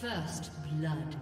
First blood.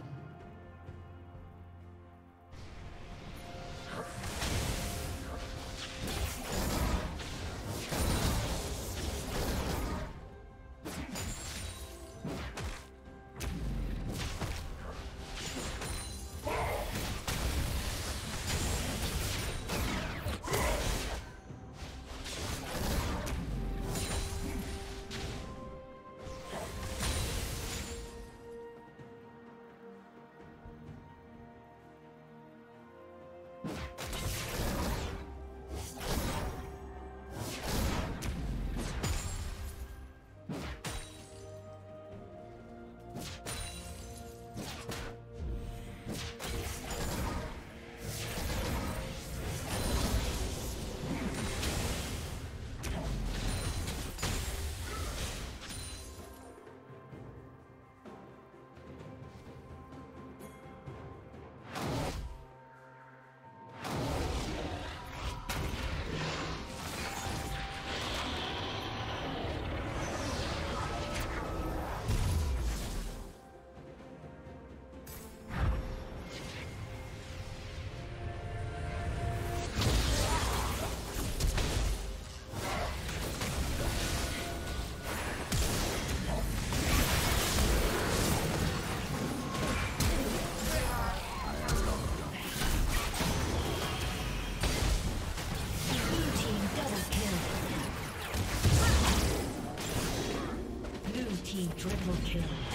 kill.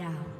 Down.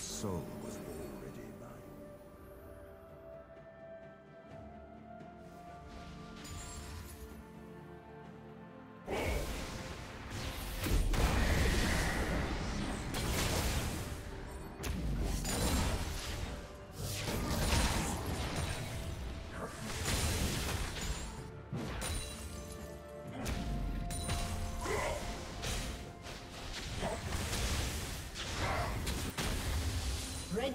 So.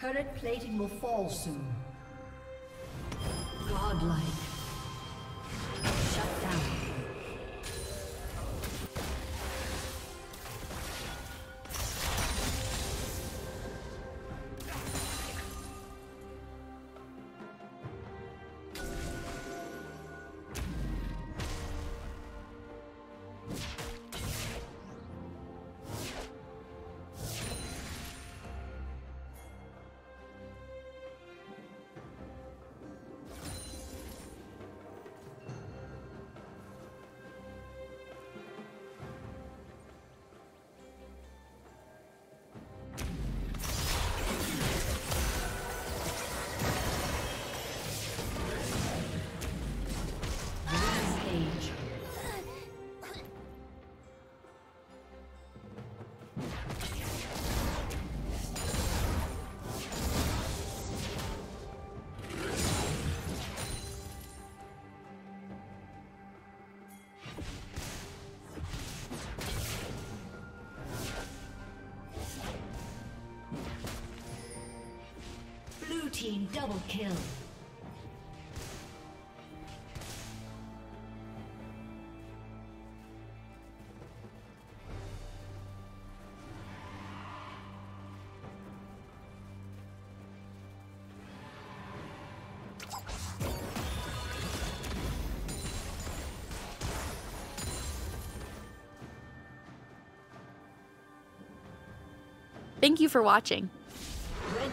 Turret plating will fall soon. Godlike. Team double kill. Thank you for watching.